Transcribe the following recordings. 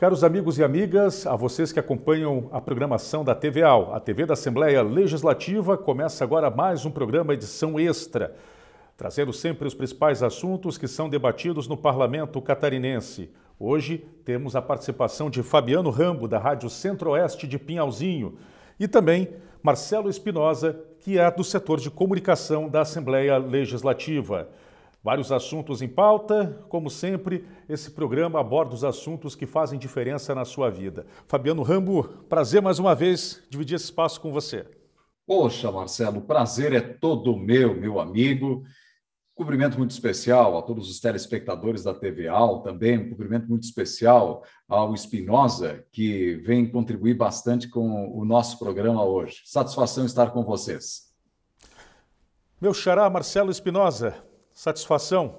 Caros amigos e amigas, a vocês que acompanham a programação da TVAL, a TV da Assembleia Legislativa, começa agora mais um programa edição extra, trazendo sempre os principais assuntos que são debatidos no Parlamento catarinense. Hoje temos a participação de Fabiano Rambo, da Rádio Centro-Oeste de Pinhalzinho, e também Marcelo Espinosa, que é do setor de comunicação da Assembleia Legislativa. Vários assuntos em pauta, como sempre, esse programa aborda os assuntos que fazem diferença na sua vida. Fabiano Rambo, prazer mais uma vez dividir esse espaço com você. Poxa, Marcelo, o prazer é todo meu, meu amigo. Cumprimento muito especial a todos os telespectadores da TVAL, também um cumprimento muito especial ao Espinosa, que vem contribuir bastante com o nosso programa hoje. Satisfação estar com vocês. Meu xará Marcelo Espinosa, Satisfação?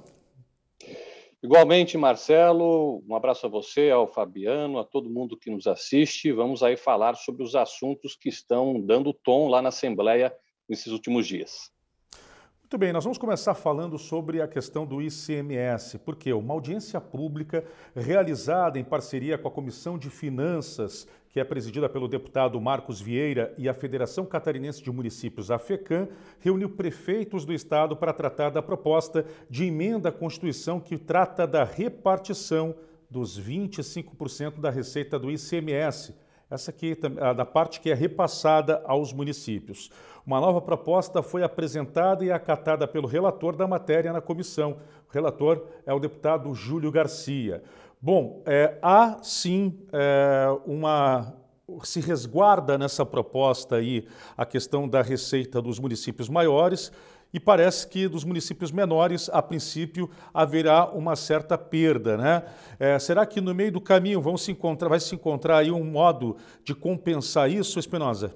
Igualmente, Marcelo, um abraço a você, ao Fabiano, a todo mundo que nos assiste. Vamos aí falar sobre os assuntos que estão dando tom lá na Assembleia nesses últimos dias. Muito bem, nós vamos começar falando sobre a questão do ICMS, porque uma audiência pública realizada em parceria com a Comissão de Finanças que é presidida pelo deputado Marcos Vieira e a Federação Catarinense de Municípios, a FECAM, reuniu prefeitos do estado para tratar da proposta de emenda à Constituição que trata da repartição dos 25% da receita do ICMS. Essa aqui da parte que é repassada aos municípios. Uma nova proposta foi apresentada e acatada pelo relator da matéria na comissão. O relator é o deputado Júlio Garcia. Bom, é, há sim é, uma. Se resguarda nessa proposta aí a questão da receita dos municípios maiores e parece que dos municípios menores, a princípio, haverá uma certa perda. Né? É, será que no meio do caminho vão se encontrar, vai se encontrar aí um modo de compensar isso, Espinosa?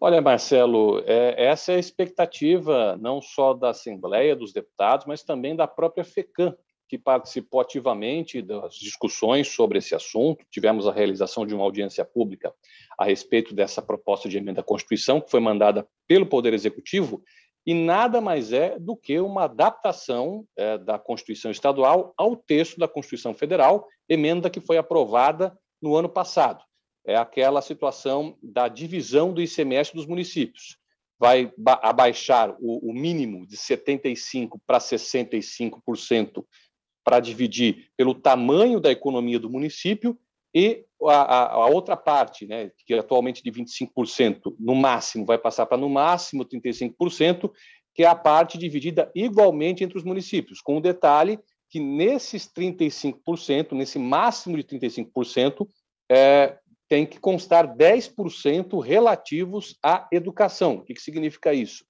Olha, Marcelo, é, essa é a expectativa não só da Assembleia dos Deputados, mas também da própria FECAM, que participou ativamente das discussões sobre esse assunto. Tivemos a realização de uma audiência pública a respeito dessa proposta de emenda à Constituição, que foi mandada pelo Poder Executivo, e nada mais é do que uma adaptação é, da Constituição Estadual ao texto da Constituição Federal, emenda que foi aprovada no ano passado. É aquela situação da divisão do ICMS dos municípios. Vai abaixar o, mínimo de 75% para 65% para dividir pelo tamanho da economia do município e a, a, outra parte, né, que atualmente de 25% no máximo vai passar para no máximo 35%, que é a parte dividida igualmente entre os municípios, com o detalhe que nesses 35%, nesse máximo de 35%, é, tem que constar 10% relativos à educação. O que, que significa isso?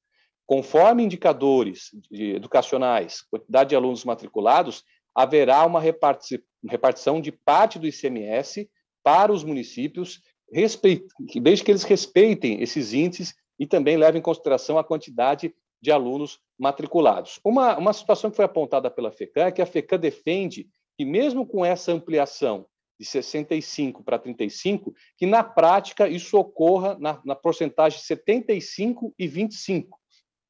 Conforme indicadores educacionais, quantidade de alunos matriculados, haverá uma repartição de parte do ICMS para os municípios, desde que eles respeitem esses índices e também levem em consideração a quantidade de alunos matriculados. Uma, uma situação que foi apontada pela FECAM é que a FECAM defende que, mesmo com essa ampliação de 65 para 35, que na prática isso ocorra na, na porcentagem 75 e 25,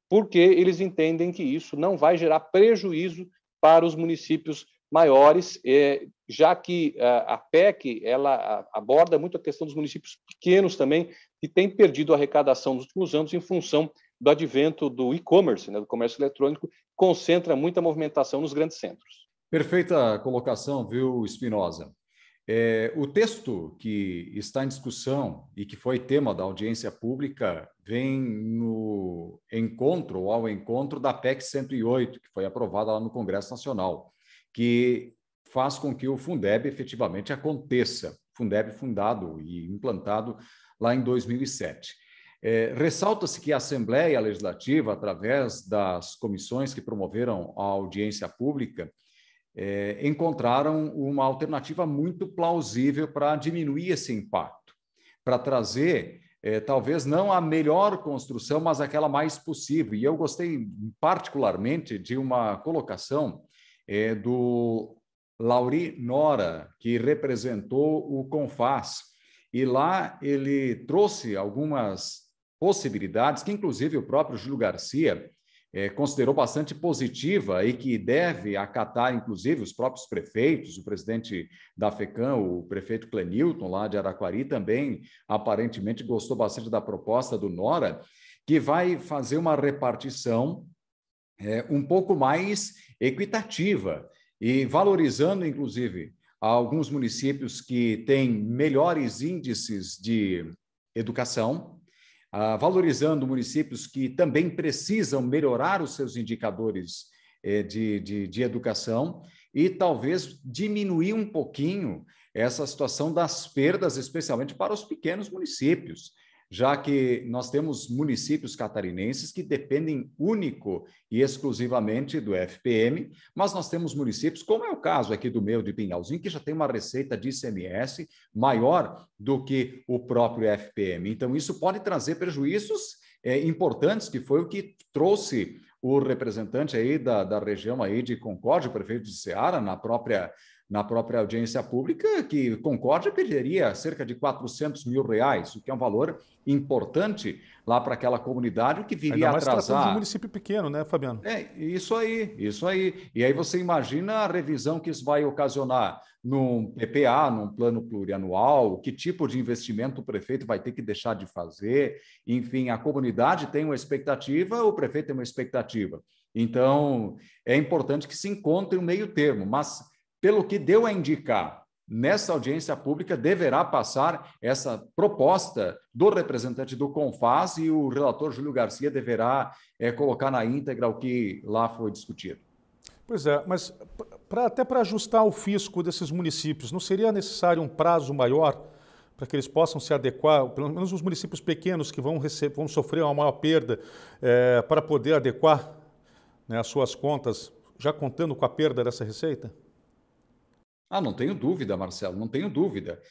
porque eles entendem que isso não vai gerar prejuízo para os municípios maiores, é, já que a PEC ela aborda muito a questão dos municípios pequenos também, que têm perdido a arrecadação nos últimos anos em função do advento do e-commerce, né, do comércio eletrônico, concentra muita movimentação nos grandes centros. Perfeita colocação, viu, Espinosa? É, o texto que está em discussão e que foi tema da audiência pública vem no encontro, ou ao encontro da PEC 108, que foi aprovada lá no Congresso Nacional, que faz com que o Fundeb efetivamente aconteça. Fundeb fundado e implantado lá em 2007. É, Ressalta-se que a Assembleia Legislativa, através das comissões que promoveram a audiência pública, é, encontraram uma alternativa muito plausível para diminuir esse impacto, para trazer, é, talvez não a melhor construção, mas aquela mais possível. E eu gostei particularmente de uma colocação é, do Lauri Nora, que representou o Confas, e lá ele trouxe algumas possibilidades que, inclusive, o próprio Júlio Garcia é, considerou bastante positiva e que deve acatar, inclusive, os próprios prefeitos, o presidente da FECAM, o prefeito Clenilton, lá de Araquari, também aparentemente gostou bastante da proposta do Nora, que vai fazer uma repartição é, um pouco mais equitativa e valorizando, inclusive, alguns municípios que têm melhores índices de educação, valorizando municípios que também precisam melhorar os seus indicadores eh, de, de, de educação e talvez diminuir um pouquinho essa situação das perdas, especialmente para os pequenos municípios já que nós temos municípios catarinenses que dependem único e exclusivamente do FPM, mas nós temos municípios, como é o caso aqui do meu de Pinhalzinho, que já tem uma receita de ICMS maior do que o próprio FPM. Então, isso pode trazer prejuízos é, importantes, que foi o que trouxe o representante aí da, da região aí de Concórdia, o prefeito de Ceará, na própria na própria audiência pública que Concórdia perderia cerca de 400 mil reais, o que é um valor importante lá para aquela comunidade, que viria Ainda mais a atrasar. de um município pequeno, né, Fabiano? É, isso aí, isso aí. E aí você imagina a revisão que isso vai ocasionar num PPA, num plano plurianual, que tipo de investimento o prefeito vai ter que deixar de fazer. Enfim, a comunidade tem uma expectativa, o prefeito tem uma expectativa. Então, é importante que se encontre um meio termo, mas pelo que deu a indicar, nessa audiência pública deverá passar essa proposta do representante do CONFAS e o relator Júlio Garcia deverá é, colocar na íntegra o que lá foi discutido. Pois é, mas pra, até para ajustar o fisco desses municípios, não seria necessário um prazo maior para que eles possam se adequar, pelo menos os municípios pequenos que vão, receber, vão sofrer uma maior perda, é, para poder adequar né, as suas contas, já contando com a perda dessa receita? Ah, não tenho dúvida, Marcelo, não tenho dúvida.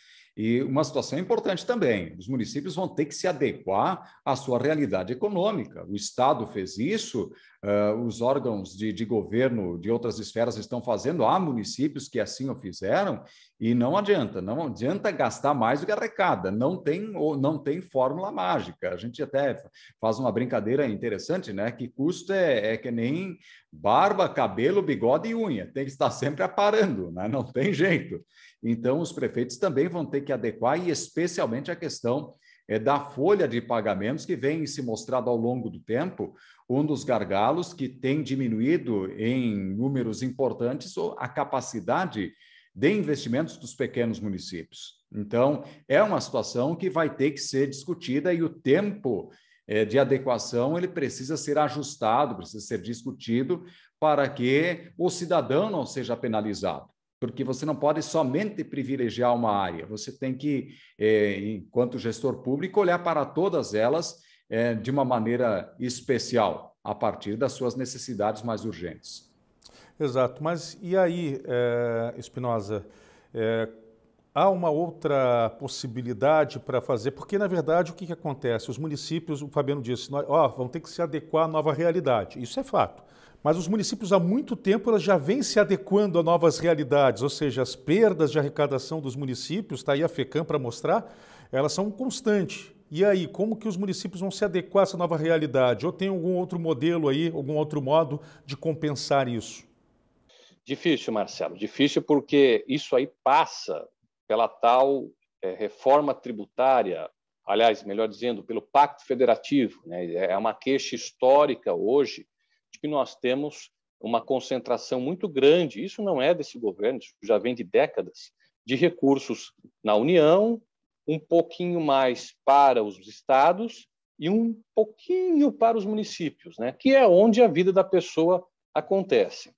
E uma situação importante também: os municípios vão ter que se adequar à sua realidade econômica. O Estado fez isso, uh, os órgãos de, de, governo de outras esferas estão fazendo, há municípios que assim o fizeram, e não adianta, não adianta gastar mais do que arrecada, não tem, não tem fórmula mágica. A gente até faz uma brincadeira interessante, né? Que custo é, é que nem barba, cabelo, bigode e unha, tem que estar sempre aparando, né? não tem jeito. Então, os prefeitos também vão ter que adequar, e especialmente a questão é, da folha de pagamentos, que vem se mostrado ao longo do tempo um dos gargalos que tem diminuído em números importantes a capacidade de investimentos dos pequenos municípios. Então, é uma situação que vai ter que ser discutida e o tempo é, de adequação ele precisa ser ajustado, precisa ser discutido para que o cidadão não seja penalizado porque você não pode somente privilegiar uma área, você tem que, é, enquanto gestor público, olhar para todas elas é, de uma maneira especial, a partir das suas necessidades mais urgentes. Exato, mas e aí, é, Espinosa, há uma outra possibilidade para fazer, porque na verdade o que, que acontece? Os municípios, o Fabiano disse, ó, vão ter que se adequar à nova realidade, isso é fato. Mas os municípios há muito tempo elas já vêm se adequando a novas realidades, ou seja, as perdas de arrecadação dos municípios, está aí a FECAM para mostrar, elas são constantes. E aí, como que os municípios vão se adequar a essa nova realidade? Ou tem algum outro modelo aí, algum outro modo de compensar isso? Difícil, Marcelo, difícil porque isso aí passa pela tal é, reforma tributária, aliás, melhor dizendo, pelo Pacto Federativo. Né? É uma queixa histórica hoje que nós temos uma concentração muito grande, isso não é desse governo, isso já vem de décadas, de recursos na União, um pouquinho mais para os estados e um pouquinho para os municípios, né? que é onde a vida da pessoa acontece.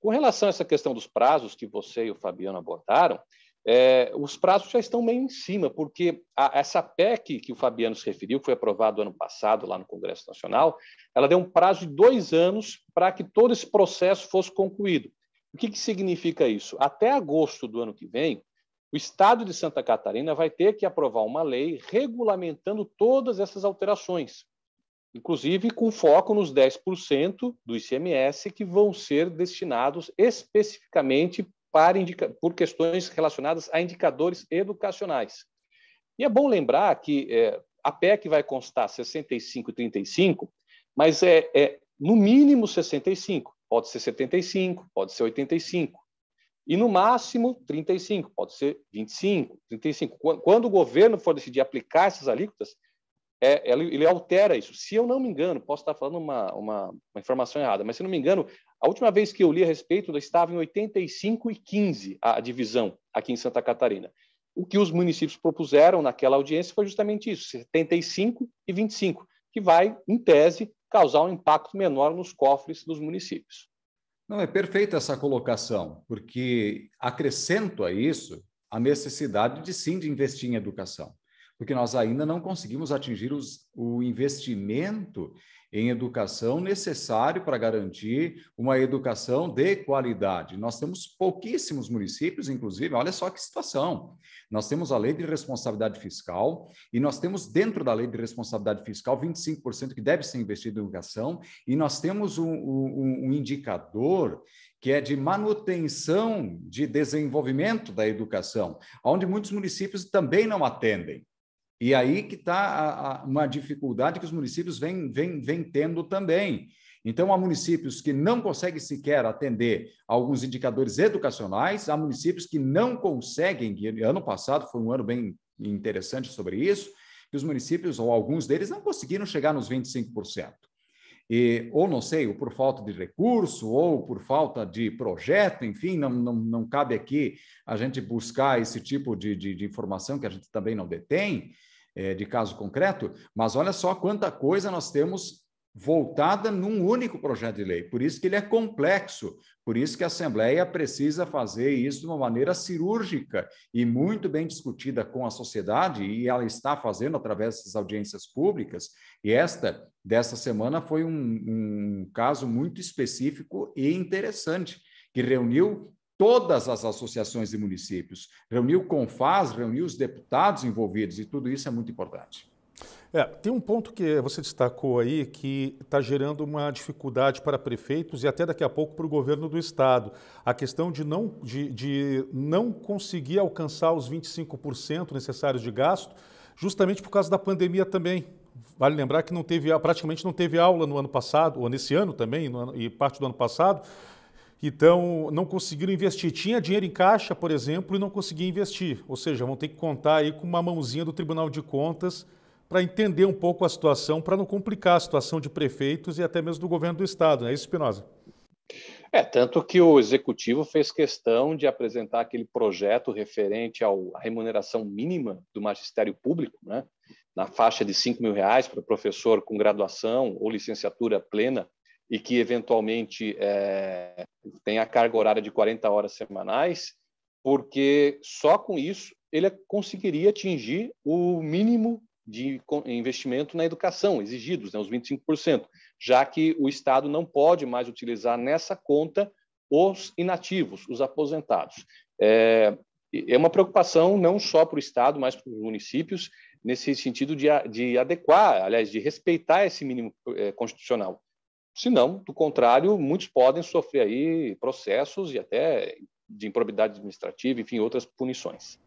Com relação a essa questão dos prazos que você e o Fabiano abordaram, é, os prazos já estão meio em cima, porque a, essa PEC que o Fabiano se referiu, que foi aprovado ano passado lá no Congresso Nacional, ela deu um prazo de dois anos para que todo esse processo fosse concluído. O que, que significa isso? Até agosto do ano que vem, o Estado de Santa Catarina vai ter que aprovar uma lei regulamentando todas essas alterações, inclusive com foco nos 10% do ICMS que vão ser destinados especificamente para indica... por questões relacionadas a indicadores educacionais. E é bom lembrar que é, a PEC vai constar 65 e 35, mas é, é no mínimo 65, pode ser 75, pode ser 85. E no máximo 35, pode ser 25, 35. Quando o governo for decidir aplicar essas alíquotas, é, ele, altera isso. Se eu não me engano, posso estar falando uma, uma, uma, informação errada, mas se não me engano, a última vez que eu li a respeito, estava em 85 e 15 a divisão aqui em Santa Catarina. O que os municípios propuseram naquela audiência foi justamente isso, 75 e 25, que vai, em tese, causar um impacto menor nos cofres dos municípios. Não, é perfeita essa colocação, porque acrescento a isso a necessidade de sim de investir em educação, porque nós ainda não conseguimos atingir os, o investimento em educação necessário para garantir uma educação de qualidade. Nós temos pouquíssimos municípios, inclusive, olha só que situação. Nós temos a lei de responsabilidade fiscal e nós temos dentro da lei de responsabilidade fiscal 25% que deve ser investido em educação e nós temos um, um, um indicador que é de manutenção de desenvolvimento da educação, onde muitos municípios também não atendem. E aí que está uma dificuldade que os municípios vêm, vêm, vêm tendo também. Então, há municípios que não conseguem sequer atender alguns indicadores educacionais, há municípios que não conseguem, ano passado foi um ano bem interessante sobre isso, que os municípios, ou alguns deles, não conseguiram chegar nos 25%. E, ou não sei, ou por falta de recurso, ou por falta de projeto, enfim, não, não, não cabe aqui a gente buscar esse tipo de, de, de informação que a gente também não detém, é, de caso concreto, mas olha só quanta coisa nós temos voltada num único projeto de lei. Por isso que ele é complexo, por isso que a Assembleia precisa fazer isso de uma maneira cirúrgica e muito bem discutida com a sociedade, e ela está fazendo através dessas audiências públicas. E esta, dessa semana, foi um, um caso muito específico e interessante, que reuniu todas as associações de municípios, reuniu o CONFAS, reuniu os deputados envolvidos, e tudo isso é muito importante. É, tem um ponto que você destacou aí que está gerando uma dificuldade para prefeitos e até daqui a pouco para o governo do estado. A questão de não, de, de não conseguir alcançar os 25% necessários de gasto, justamente por causa da pandemia também. Vale lembrar que não teve, praticamente não teve aula no ano passado, ou nesse ano também, ano, e parte do ano passado, então, não conseguiram investir. Tinha dinheiro em caixa, por exemplo, e não conseguia investir. Ou seja, vão ter que contar aí com uma mãozinha do Tribunal de Contas para entender um pouco a situação, para não complicar a situação de prefeitos e até mesmo do governo do Estado. Não é isso, Espinosa? É, tanto que o Executivo fez questão de apresentar aquele projeto referente à remuneração mínima do magistério público, né? na faixa de 5 mil reais para professor com graduação ou licenciatura plena e que eventualmente é, tem a carga horária de 40 horas semanais, porque só com isso ele conseguiria atingir o mínimo de investimento na educação exigidos, né, os 25%, já que o Estado não pode mais utilizar nessa conta os inativos, os aposentados. É, é uma preocupação não só para o Estado, mas para os municípios, nesse sentido de, de adequar, aliás, de respeitar esse mínimo é, constitucional. Senão, do contrário, muitos podem sofrer aí processos e até de improbidade administrativa, enfim, outras punições.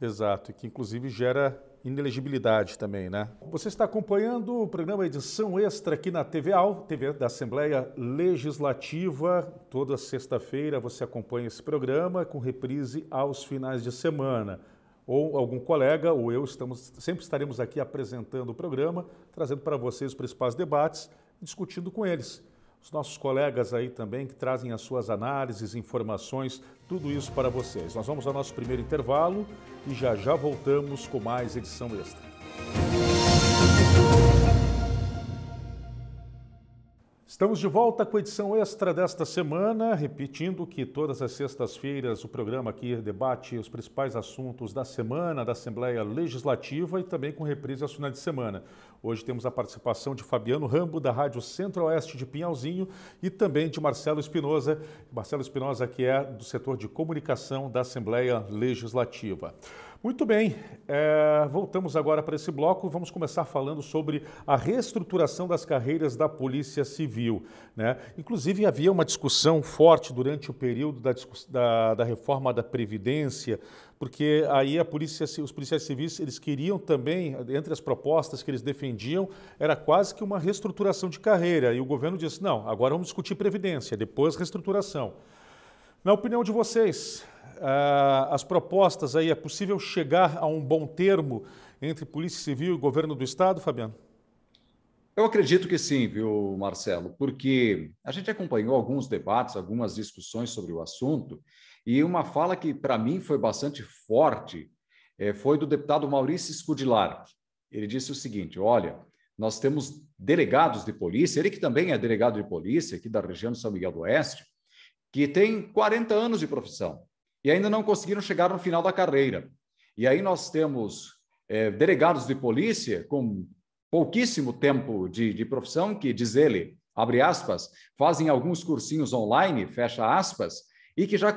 Exato, e que inclusive gera inelegibilidade também, né? Você está acompanhando o programa Edição Extra aqui na TV AL, TV da Assembleia Legislativa. Toda sexta-feira você acompanha esse programa com reprise aos finais de semana. Ou algum colega ou eu estamos, sempre estaremos aqui apresentando o programa, trazendo para vocês os principais debates discutindo com eles. Os nossos colegas aí também que trazem as suas análises, informações, tudo isso para vocês. Nós vamos ao nosso primeiro intervalo e já já voltamos com mais edição extra. Estamos de volta com a edição extra desta semana, repetindo que todas as sextas-feiras o programa aqui debate os principais assuntos da semana da Assembleia Legislativa e também com reprise aos finais de semana. Hoje temos a participação de Fabiano Rambo, da Rádio Centro-Oeste de Pinhalzinho, e também de Marcelo Espinosa. Marcelo Espinosa, que é do setor de comunicação da Assembleia Legislativa. Muito bem, é, voltamos agora para esse bloco. Vamos começar falando sobre a reestruturação das carreiras da Polícia Civil. Né? Inclusive, havia uma discussão forte durante o período da, da, da reforma da Previdência, porque aí a polícia, os policiais civis eles queriam também, entre as propostas que eles defendiam, era quase que uma reestruturação de carreira. E o governo disse: não, agora vamos discutir Previdência, depois reestruturação. Na opinião de vocês, as propostas aí, é possível chegar a um bom termo entre Polícia Civil e Governo do Estado, Fabiano? Eu acredito que sim, viu, Marcelo, porque a gente acompanhou alguns debates, algumas discussões sobre o assunto, e uma fala que para mim foi bastante forte é, foi do deputado Maurício Scudilar. Ele disse o seguinte: olha, nós temos delegados de polícia, ele que também é delegado de polícia aqui da região de São Miguel do Oeste, que tem 40 anos de profissão e ainda não conseguiram chegar no final da carreira. E aí nós temos é, delegados de polícia com pouquíssimo tempo de, de profissão, que, diz ele, abre aspas, fazem alguns cursinhos online, fecha aspas, e que já,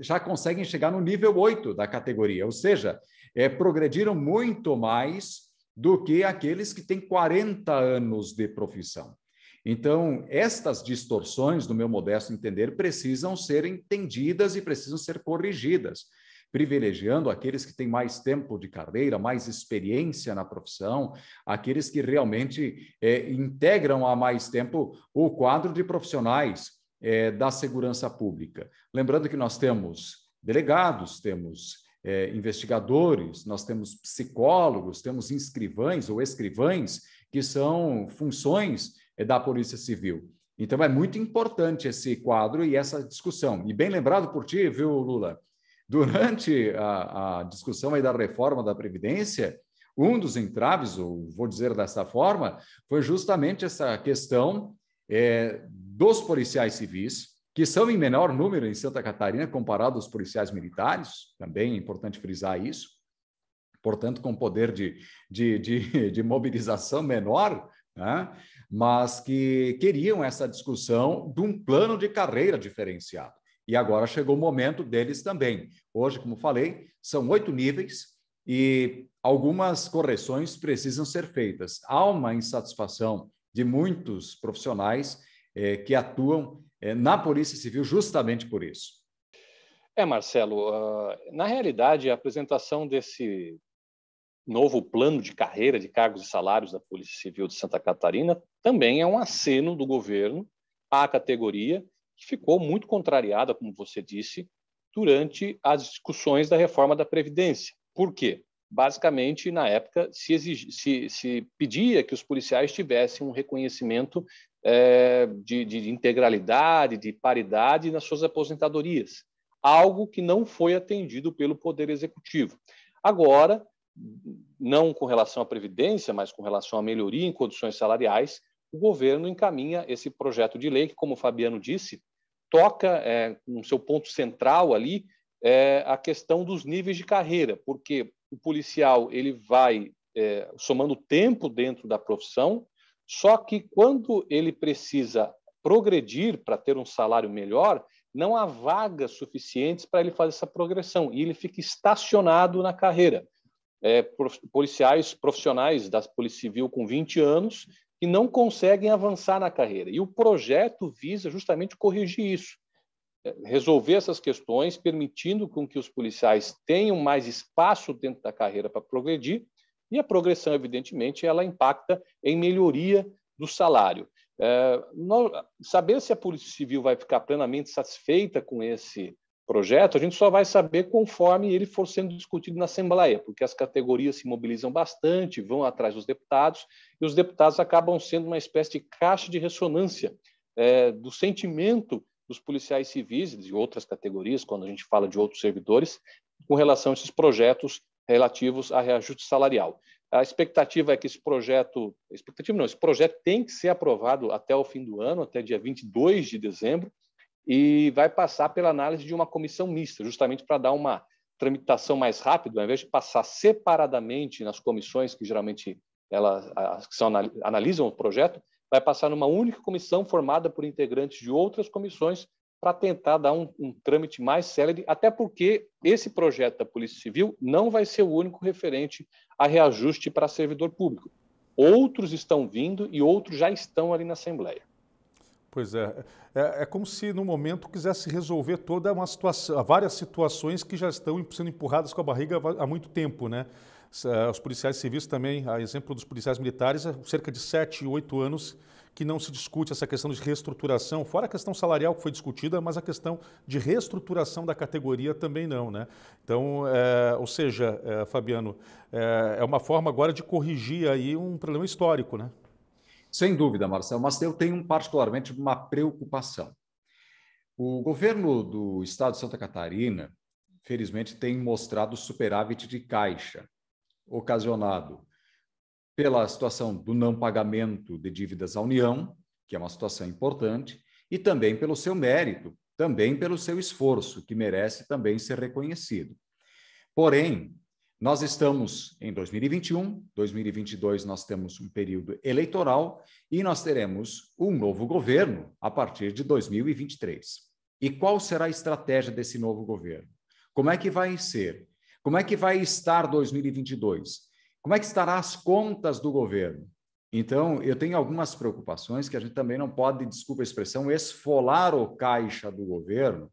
já conseguem chegar no nível 8 da categoria, ou seja, é, progrediram muito mais do que aqueles que têm 40 anos de profissão. Então, estas distorções, no meu modesto entender, precisam ser entendidas e precisam ser corrigidas, privilegiando aqueles que têm mais tempo de carreira, mais experiência na profissão, aqueles que realmente é, integram há mais tempo o quadro de profissionais é, da segurança pública. Lembrando que nós temos delegados, temos é, investigadores, nós temos psicólogos, temos inscrivães ou escrivães, que são funções da Polícia Civil. Então é muito importante esse quadro e essa discussão. E bem lembrado por ti, viu, Lula? Durante a, a discussão aí da reforma da Previdência, um dos entraves, ou vou dizer dessa forma, foi justamente essa questão é, dos policiais civis, que são em menor número em Santa Catarina comparado aos policiais militares, também é importante frisar isso, portanto, com poder de, de, de, de mobilização menor, né? Mas que queriam essa discussão de um plano de carreira diferenciado. E agora chegou o momento deles também. Hoje, como falei, são oito níveis e algumas correções precisam ser feitas. Há uma insatisfação de muitos profissionais eh, que atuam eh, na Polícia Civil justamente por isso. É, Marcelo, uh, na realidade, a apresentação desse novo plano de carreira de cargos e salários da Polícia Civil de Santa Catarina também é um aceno do governo à categoria, que ficou muito contrariada, como você disse, durante as discussões da reforma da Previdência. Por quê? Basicamente, na época, se, se, se pedia que os policiais tivessem um reconhecimento é, de, de integralidade, de paridade nas suas aposentadorias, algo que não foi atendido pelo Poder Executivo. Agora, não com relação à Previdência, mas com relação à melhoria em condições salariais, o governo encaminha esse projeto de lei que, como o Fabiano disse, toca é, no seu ponto central ali é, a questão dos níveis de carreira, porque o policial ele vai é, somando tempo dentro da profissão, só que quando ele precisa progredir para ter um salário melhor, não há vagas suficientes para ele fazer essa progressão e ele fica estacionado na carreira é, policiais profissionais da Polícia Civil com 20 anos que não conseguem avançar na carreira. E o projeto visa justamente corrigir isso, é, resolver essas questões, permitindo com que os policiais tenham mais espaço dentro da carreira para progredir, e a progressão, evidentemente, ela impacta em melhoria do salário. É, saber se a Polícia Civil vai ficar plenamente satisfeita com esse projeto, a gente só vai saber conforme ele for sendo discutido na Assembleia, porque as categorias se mobilizam bastante, vão atrás dos deputados, e os deputados acabam sendo uma espécie de caixa de ressonância é, do sentimento dos policiais civis e de outras categorias, quando a gente fala de outros servidores, com relação a esses projetos relativos a reajuste salarial. A expectativa é que esse projeto, expectativa não, esse projeto tem que ser aprovado até o fim do ano, até dia 22 de dezembro, e vai passar pela análise de uma comissão mista, justamente para dar uma tramitação mais rápida, ao invés de passar separadamente nas comissões que geralmente elas que são, analisam o projeto, vai passar numa única comissão formada por integrantes de outras comissões para tentar dar um, um, trâmite mais célere, até porque esse projeto da Polícia Civil não vai ser o único referente a reajuste para servidor público. Outros estão vindo e outros já estão ali na Assembleia. Pois é. é. É, como se no momento quisesse resolver toda uma situação, várias situações que já estão sendo empurradas com a barriga há muito tempo, né? Os policiais civis também, a exemplo dos policiais militares, há cerca de sete, oito anos que não se discute essa questão de reestruturação, fora a questão salarial que foi discutida, mas a questão de reestruturação da categoria também não, né? Então, é, ou seja, é, Fabiano, é, uma forma agora de corrigir aí um problema histórico, né? Sem dúvida, Marcelo, mas eu tenho particularmente uma preocupação. O governo do estado de Santa Catarina, felizmente, tem mostrado superávit de caixa, ocasionado pela situação do não pagamento de dívidas à União, que é uma situação importante, e também pelo seu mérito, também pelo seu esforço, que merece também ser reconhecido. Porém, nós estamos em 2021, 2022 nós temos um período eleitoral e nós teremos um novo governo a partir de 2023. E qual será a estratégia desse novo governo? Como é que vai ser? Como é que vai estar 2022? Como é que estarão as contas do governo? Então, eu tenho algumas preocupações que a gente também não pode, desculpa a expressão, esfolar o caixa do governo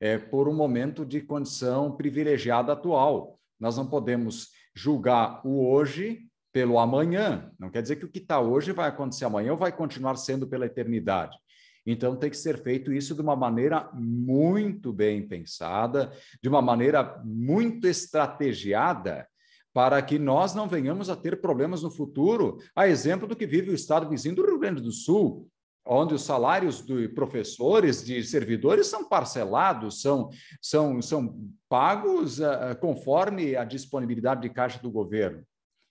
é, por um momento de condição privilegiada atual. Nós não podemos julgar o hoje pelo amanhã. Não quer dizer que o que está hoje vai acontecer amanhã ou vai continuar sendo pela eternidade. Então, tem que ser feito isso de uma maneira muito bem pensada, de uma maneira muito estrategiada, para que nós não venhamos a ter problemas no futuro, a exemplo do que vive o estado vizinho do Rio Grande do Sul, onde os salários de professores, de servidores são parcelados, são, são, são pagos uh, conforme a disponibilidade de caixa do governo.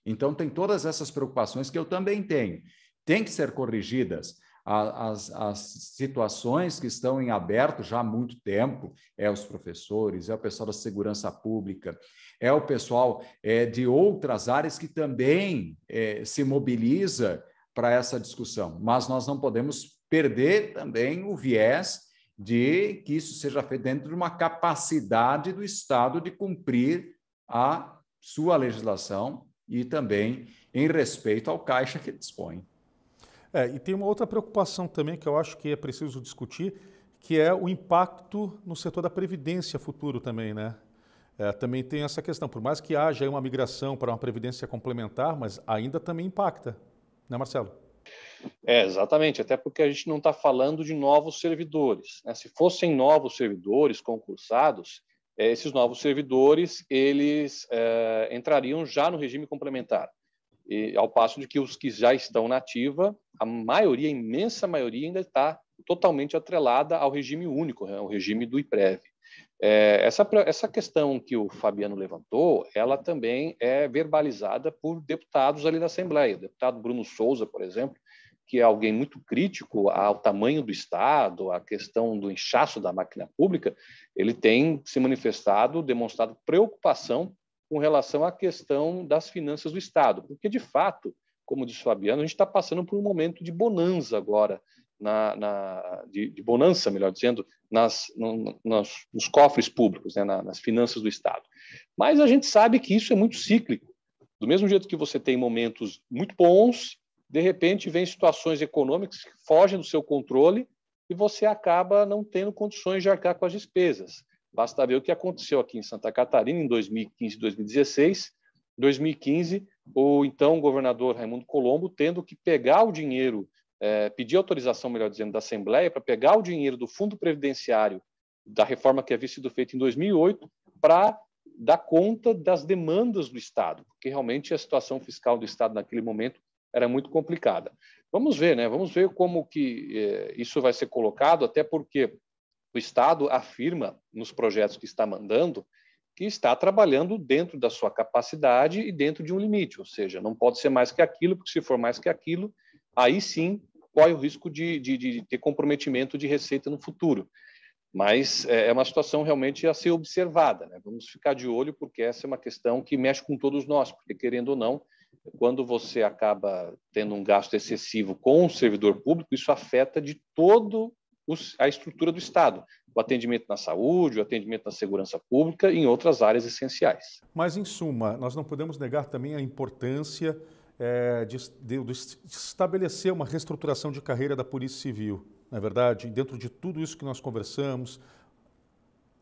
Então, tem todas essas preocupações que eu também tenho. Tem que ser corrigidas as, as situações que estão em aberto já há muito tempo, é os professores, é o pessoal da segurança pública, é o pessoal é, de outras áreas que também é, se mobiliza para essa discussão, mas nós não podemos perder também o viés de que isso seja feito dentro de uma capacidade do Estado de cumprir a sua legislação e também em respeito ao caixa que dispõe. É, e tem uma outra preocupação também que eu acho que é preciso discutir, que é o impacto no setor da previdência futuro também, né? É, também tem essa questão, por mais que haja uma migração para uma previdência complementar, mas ainda também impacta né, Marcelo? É, exatamente, até porque a gente não está falando de novos servidores. Né? Se fossem novos servidores concursados, é, esses novos servidores eles é, entrariam já no regime complementar. E, ao passo de que os que já estão na ativa, a maioria, a imensa maioria, ainda está totalmente atrelada ao regime único, né? ao regime do IPREV. É, essa, essa questão que o Fabiano levantou, ela também é verbalizada por deputados ali da Assembleia. O deputado Bruno Souza, por exemplo, que é alguém muito crítico ao tamanho do Estado, à questão do inchaço da máquina pública, ele tem se manifestado, demonstrado preocupação com relação à questão das finanças do Estado, porque, de fato, como disse o Fabiano, a gente está passando por um momento de bonança agora na, na de, de, bonança, melhor dizendo, nas, no, nos, nos, cofres públicos, né, na, nas finanças do Estado. Mas a gente sabe que isso é muito cíclico. Do mesmo jeito que você tem momentos muito bons, de repente vem situações econômicas que fogem do seu controle e você acaba não tendo condições de arcar com as despesas. Basta ver o que aconteceu aqui em Santa Catarina em 2015 e 2016. 2015, o então governador Raimundo Colombo tendo que pegar o dinheiro é, pedir autorização, melhor dizendo, da Assembleia para pegar o dinheiro do Fundo Previdenciário da reforma que havia sido feita em 2008 para dar conta das demandas do Estado, porque realmente a situação fiscal do Estado naquele momento era muito complicada. Vamos ver, né? Vamos ver como que eh, isso vai ser colocado, até porque o Estado afirma nos projetos que está mandando que está trabalhando dentro da sua capacidade e dentro de um limite, ou seja, não pode ser mais que aquilo, porque se for mais que aquilo, aí sim corre o risco de, de, de ter comprometimento de receita no futuro. Mas é, é uma situação realmente a ser observada. Né? Vamos ficar de olho, porque essa é uma questão que mexe com todos nós, porque, querendo ou não, quando você acaba tendo um gasto excessivo com o servidor público, isso afeta de todo a estrutura do Estado, o atendimento na saúde, o atendimento na segurança pública e em outras áreas essenciais. Mas, em suma, nós não podemos negar também a importância é, de, de, de, estabelecer uma reestruturação de carreira da Polícia Civil, não é verdade? Dentro de tudo isso que nós conversamos,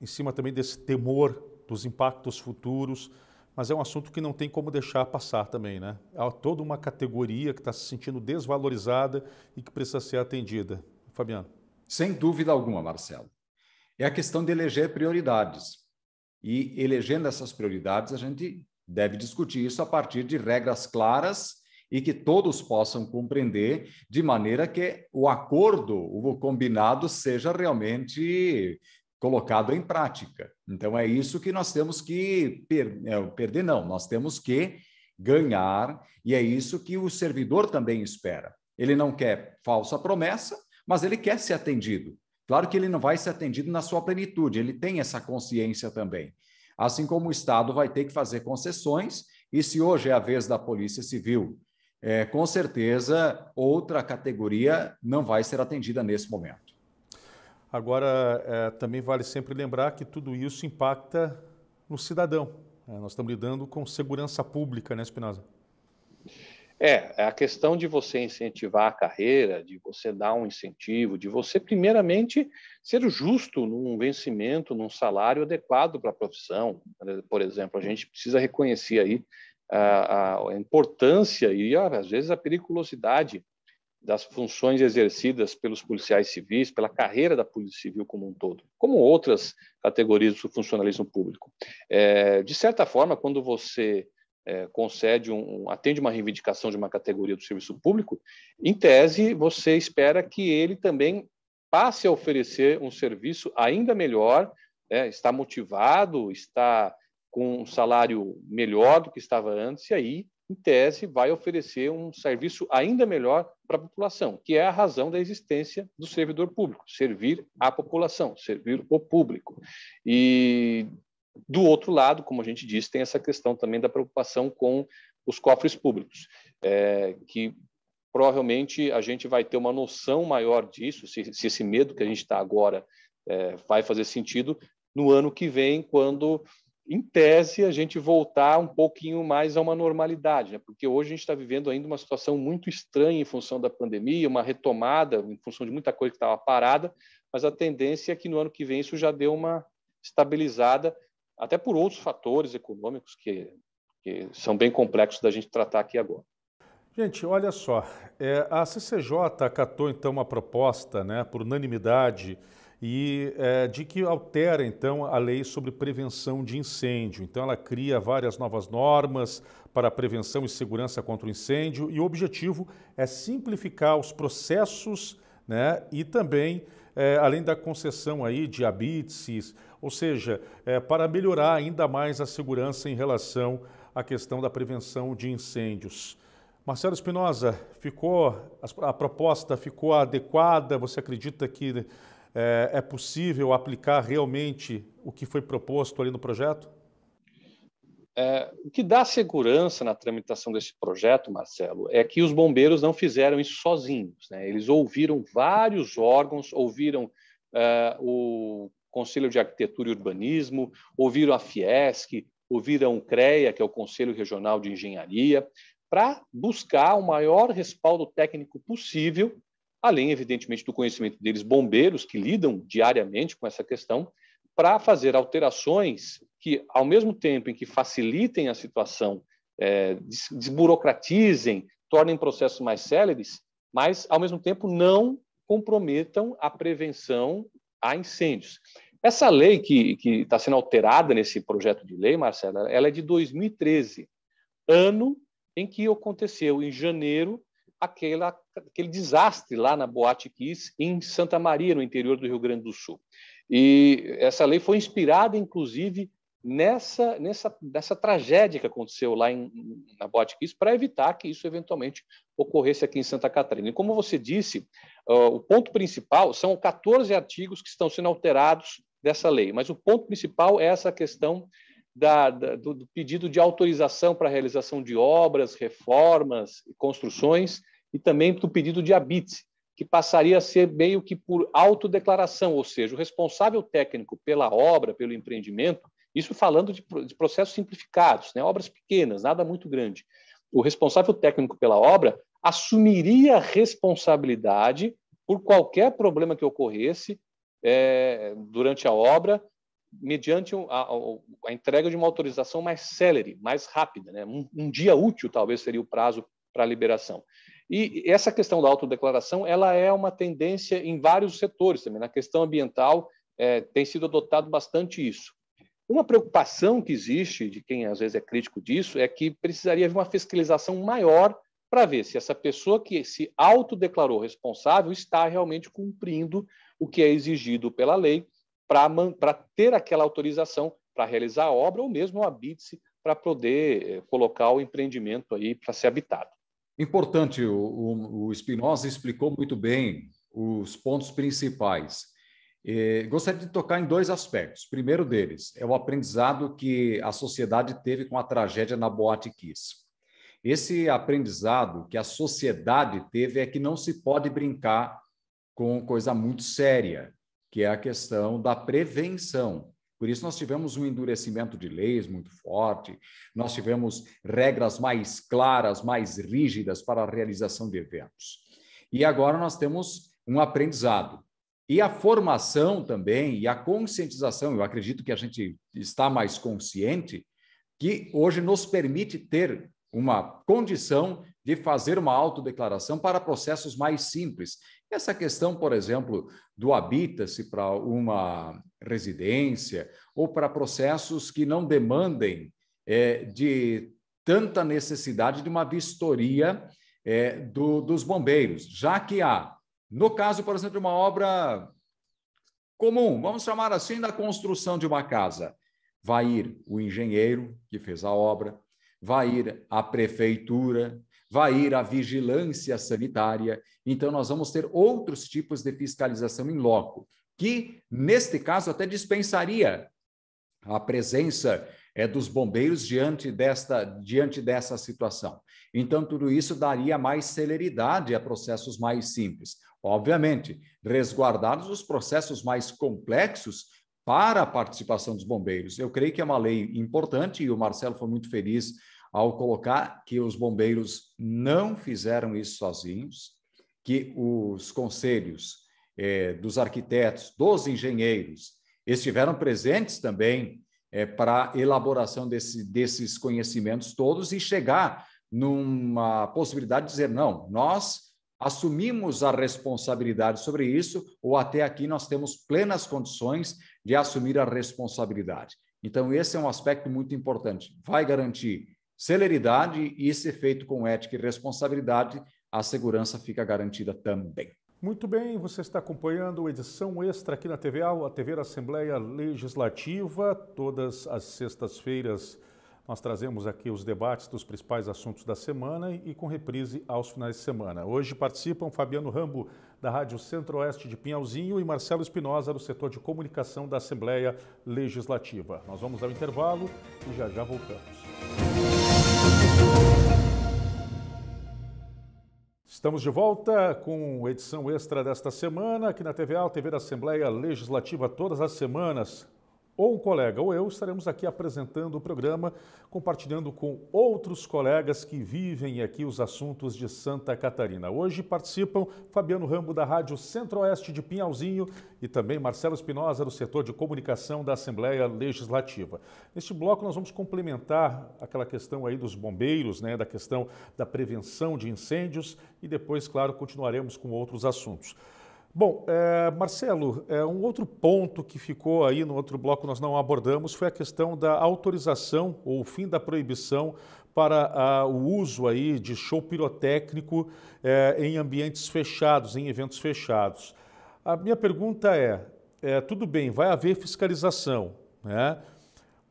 em cima também desse temor dos impactos futuros, mas é um assunto que não tem como deixar passar também, né? Há toda uma categoria que está se sentindo desvalorizada e que precisa ser atendida. Fabiano. Sem dúvida alguma, Marcelo. É a questão de eleger prioridades. E elegendo essas prioridades, a gente deve discutir isso a partir de regras claras e que todos possam compreender, de maneira que o acordo, o combinado, seja realmente colocado em prática. Então, é isso que nós temos que per é, perder, não, nós temos que ganhar, e é isso que o servidor também espera. Ele não quer falsa promessa, mas ele quer ser atendido. Claro que ele não vai ser atendido na sua plenitude, ele tem essa consciência também. Assim como o Estado vai ter que fazer concessões, e se hoje é a vez da Polícia Civil, é, com certeza outra categoria não vai ser atendida nesse momento. Agora, é, também vale sempre lembrar que tudo isso impacta no cidadão. É, nós estamos lidando com segurança pública, né, Espinosa? É, é a questão de você incentivar a carreira, de você dar um incentivo, de você, primeiramente, ser justo num vencimento, num salário adequado para a profissão. Por exemplo, a gente precisa reconhecer aí a, a importância e, às vezes, a periculosidade das funções exercidas pelos policiais civis, pela carreira da Polícia Civil como um todo, como outras categorias do funcionalismo público. É, de certa forma, quando você é, concede um, atende uma reivindicação de uma categoria do serviço público, em tese você espera que ele também passe a oferecer um serviço ainda melhor, né, está motivado, está com um salário melhor do que estava antes, e aí, em tese, vai oferecer um serviço ainda melhor para a população, que é a razão da existência do servidor público, servir a população, servir o público. E do outro lado, como a gente disse, tem essa questão também da preocupação com os cofres públicos, é, que provavelmente a gente vai ter uma noção maior disso, se, se esse medo que a gente está agora é, vai fazer sentido no ano que vem, quando, em tese, a gente voltar um pouquinho mais a uma normalidade, né? porque hoje a gente está vivendo ainda uma situação muito estranha em função da pandemia, uma retomada em função de muita coisa que estava parada, mas a tendência é que no ano que vem isso já deu uma estabilizada até por outros fatores econômicos que, que são bem complexos da gente tratar aqui agora. Gente, olha só, é, a CCJ acatou então uma proposta, né, por unanimidade, e é, de que altera então a lei sobre prevenção de incêndio. Então ela cria várias novas normas para prevenção e segurança contra o incêndio e o objetivo é simplificar os processos, né, e também é, além da concessão aí de habites, ou seja, é, para melhorar ainda mais a segurança em relação à questão da prevenção de incêndios. Marcelo Espinosa, ficou a proposta ficou adequada? Você acredita que é, é possível aplicar realmente o que foi proposto ali no projeto? É, o que dá segurança na tramitação desse projeto, Marcelo, é que os bombeiros não fizeram isso sozinhos. Né? Eles ouviram vários órgãos, ouviram é, o Conselho de Arquitetura e Urbanismo, ouviram a Fiesc, ouviram o CREA, que é o Conselho Regional de Engenharia, para buscar o maior respaldo técnico possível, além, evidentemente, do conhecimento deles, bombeiros, que lidam diariamente com essa questão, para fazer alterações que, ao mesmo tempo em que facilitem a situação, é, desburocratizem, tornem processos mais céleres, mas, ao mesmo tempo, não comprometam a prevenção a incêndios. Essa lei que está sendo alterada nesse projeto de lei, Marcela, ela é de 2013, ano em que aconteceu, em janeiro, aquela, aquele desastre lá na Boate Kiss, em Santa Maria, no interior do Rio Grande do Sul. E essa lei foi inspirada, inclusive, nessa, nessa, nessa tragédia que aconteceu lá em, na Boate Kiss, para evitar que isso eventualmente ocorresse aqui em Santa Catarina. E como você disse, uh, o ponto principal são 14 artigos que estão sendo alterados dessa lei, mas o ponto principal é essa questão da, da, do, do pedido de autorização para a realização de obras, reformas e construções, e também do pedido de habite, que passaria a ser meio que por autodeclaração, ou seja, o responsável técnico pela obra, pelo empreendimento, isso falando de, processos simplificados, né, obras pequenas, nada muito grande. O responsável técnico pela obra assumiria responsabilidade por qualquer problema que ocorresse é, durante a obra, mediante a, a, entrega de uma autorização mais célere, mais rápida. Né? Um, um dia útil, talvez, seria o prazo para a liberação. E essa questão da autodeclaração ela é uma tendência em vários setores também. Na questão ambiental, é, tem sido adotado bastante isso. Uma preocupação que existe, de quem às vezes é crítico disso, é que precisaria de uma fiscalização maior para ver se essa pessoa que se autodeclarou responsável está realmente cumprindo o que é exigido pela lei para ter aquela autorização para realizar a obra ou mesmo o habite para poder eh, colocar o empreendimento aí para ser habitado. Importante, o, o, Espinosa explicou muito bem os pontos principais. Eh, gostaria de tocar em dois aspectos. Primeiro deles é o aprendizado que a sociedade teve com a tragédia na Boate Kiss. Esse aprendizado que a sociedade teve é que não se pode brincar com coisa muito séria, que é a questão da prevenção. Por isso, nós tivemos um endurecimento de leis muito forte, nós tivemos regras mais claras, mais rígidas para a realização de eventos. E agora nós temos um aprendizado. E a formação também, e a conscientização, eu acredito que a gente está mais consciente, que hoje nos permite ter uma condição de fazer uma autodeclaração para processos mais simples. Essa questão, por exemplo, do habita-se para uma residência ou para processos que não demandem é, de tanta necessidade de uma vistoria é, do, dos bombeiros, já que há, no caso, por exemplo, de uma obra comum, vamos chamar assim, da construção de uma casa, vai ir o engenheiro que fez a obra, vai ir a prefeitura, vai ir a vigilância sanitária. Então, nós vamos ter outros tipos de fiscalização em loco, que, neste caso, até dispensaria a presença é, dos bombeiros diante desta, diante dessa situação. Então, tudo isso daria mais celeridade a processos mais simples. Obviamente, resguardados os processos mais complexos para a participação dos bombeiros. Eu creio que é uma lei importante e o Marcelo foi muito feliz ao colocar que os bombeiros não fizeram isso sozinhos, que os conselhos é, dos arquitetos, dos engenheiros, estiveram presentes também é, para a elaboração desse, desses conhecimentos todos e chegar numa possibilidade de dizer, não, nós assumimos a responsabilidade sobre isso, ou até aqui nós temos plenas condições de assumir a responsabilidade. Então, esse é um aspecto muito importante. Vai garantir celeridade e ser feito com ética e responsabilidade, a segurança fica garantida também. Muito bem, você está acompanhando a edição extra aqui na TV a TV Assembleia Legislativa. Todas as sextas-feiras nós trazemos aqui os debates dos principais assuntos da semana e com reprise aos finais de semana. Hoje participam Fabiano Rambo, da Rádio Centro-Oeste de Pinhalzinho, e Marcelo Espinosa, do setor de comunicação da Assembleia Legislativa. Nós vamos ao intervalo e já já voltamos. Estamos de volta com edição extra desta semana aqui na TVA, TV da Assembleia Legislativa, todas as semanas ou um colega ou eu estaremos aqui apresentando o programa, compartilhando com outros colegas que vivem aqui os assuntos de Santa Catarina. Hoje participam Fabiano Rambo, da Rádio Centro-Oeste de Pinhalzinho, e também Marcelo Espinosa, do setor de comunicação da Assembleia Legislativa. Neste bloco, nós vamos complementar aquela questão aí dos bombeiros, né, da questão da prevenção de incêndios, e depois, claro, continuaremos com outros assuntos. Bom, é, Marcelo, é, um outro ponto que ficou aí no outro bloco nós não abordamos foi a questão da autorização ou o fim da proibição para a, o uso aí de show pirotécnico é, em ambientes fechados, em eventos fechados. A minha pergunta é, é tudo bem, vai haver fiscalização, né?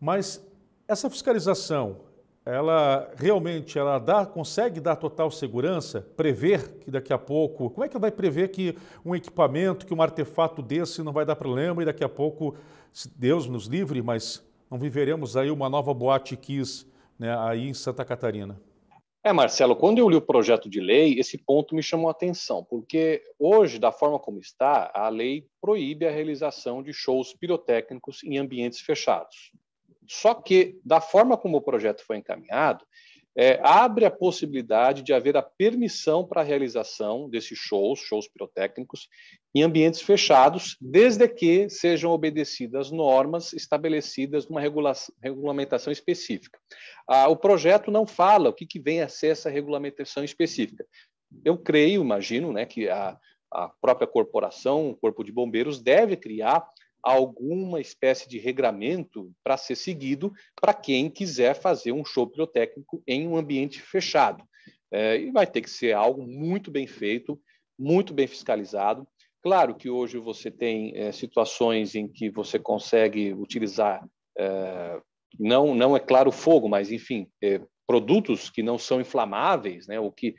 mas essa fiscalização ela realmente ela dá, consegue dar total segurança, prever que daqui a pouco, como é que vai prever que um equipamento, que um artefato desse não vai dar problema e daqui a pouco, se Deus nos livre, mas não viveremos aí uma nova boate Kiss né, aí em Santa Catarina? É, Marcelo, quando eu li o projeto de lei, esse ponto me chamou a atenção, porque hoje, da forma como está, a lei proíbe a realização de shows pirotécnicos em ambientes fechados. Só que, da forma como o projeto foi encaminhado, é, abre a possibilidade de haver a permissão para a realização desses shows, shows pirotécnicos, em ambientes fechados, desde que sejam obedecidas normas estabelecidas numa regulamentação específica. Ah, o projeto não fala o que, que vem a ser essa regulamentação específica. Eu creio, imagino, né, que a, a própria corporação, o Corpo de Bombeiros, deve criar alguma espécie de regramento para ser seguido para quem quiser fazer um show pirotécnico em um ambiente fechado. É, e vai ter que ser algo muito bem feito, muito bem fiscalizado. Claro que hoje você tem é, situações em que você consegue utilizar, é, não, não é claro fogo, mas enfim, é, produtos que não são inflamáveis, né, ou que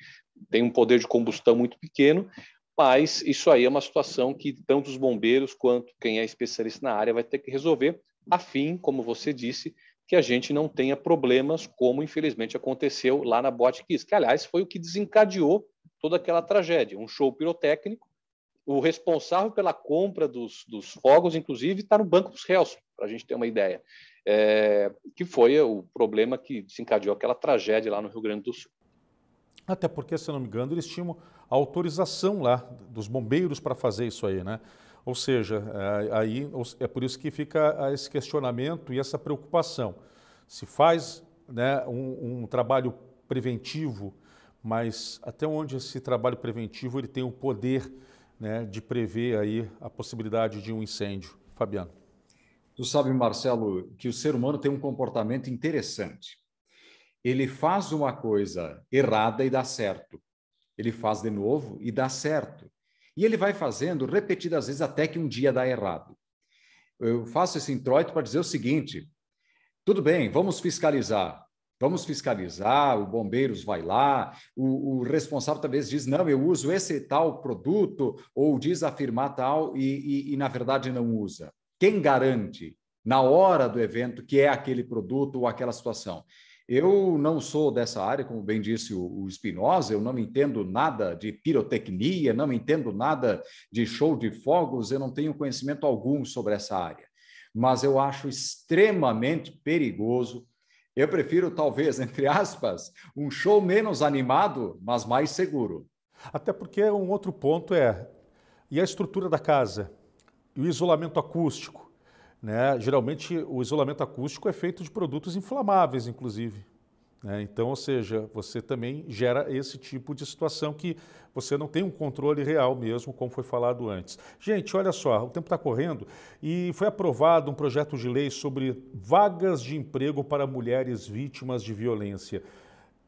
têm um poder de combustão muito pequeno, mas isso aí é uma situação que tanto os bombeiros quanto quem é especialista na área vai ter que resolver, a fim, como você disse, que a gente não tenha problemas como infelizmente aconteceu lá na Boate Kiss, que aliás foi o que desencadeou toda aquela tragédia, um show pirotécnico. O responsável pela compra dos, dos fogos, inclusive, está no banco dos réus, para a gente ter uma ideia, é, que foi o problema que desencadeou aquela tragédia lá no Rio Grande do Sul. Até porque, se não me engano, eles tinham autorização lá dos bombeiros para fazer isso aí, né? Ou seja, é, aí é por isso que fica esse questionamento e essa preocupação. Se faz né, um, um trabalho preventivo, mas até onde esse trabalho preventivo ele tem o poder né, de prever aí a possibilidade de um incêndio, Fabiano? Tu sabe, Marcelo, que o ser humano tem um comportamento interessante. Ele faz uma coisa errada e dá certo ele faz de novo e dá certo. E ele vai fazendo repetidas vezes até que um dia dá errado. Eu faço esse introito para dizer o seguinte: tudo bem, vamos fiscalizar. Vamos fiscalizar, o bombeiros vai lá, o, o, responsável talvez diz, não, eu uso esse tal produto, ou diz afirmar tal, e, e, e na verdade não usa. Quem garante, na hora do evento, que é aquele produto ou aquela situação? Eu não sou dessa área, como bem disse o, Espinosa, eu não entendo nada de pirotecnia, não entendo nada de show de fogos, eu não tenho conhecimento algum sobre essa área. Mas eu acho extremamente perigoso. Eu prefiro, talvez, entre aspas, um show menos animado, mas mais seguro. Até porque um outro ponto é, e a estrutura da casa? E o isolamento acústico? Né? Geralmente, o isolamento acústico é feito de produtos inflamáveis, inclusive. Né? Então, ou seja, você também gera esse tipo de situação que você não tem um controle real mesmo, como foi falado antes. Gente, olha só, o tempo está correndo e foi aprovado um projeto de lei sobre vagas de emprego para mulheres vítimas de violência.